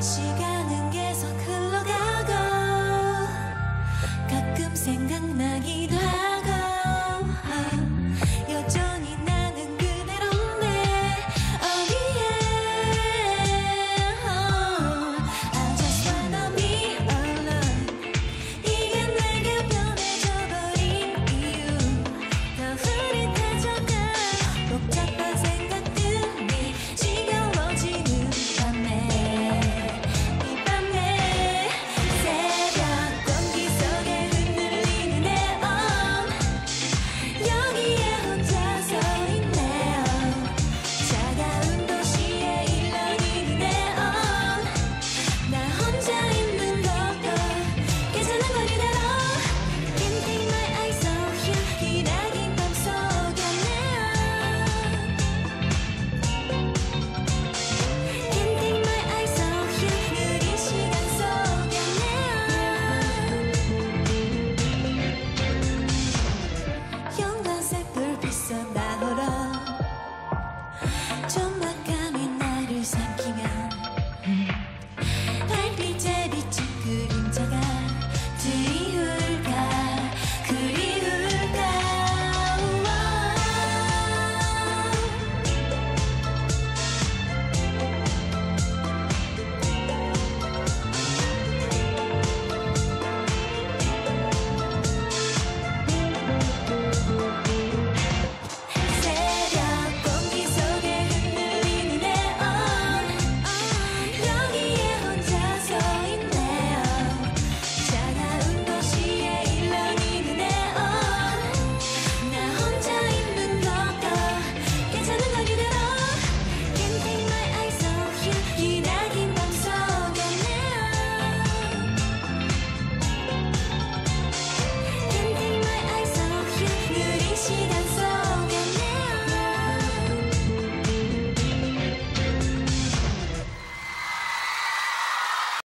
시간은 계속 흘러가고 가끔 생각나기도 하고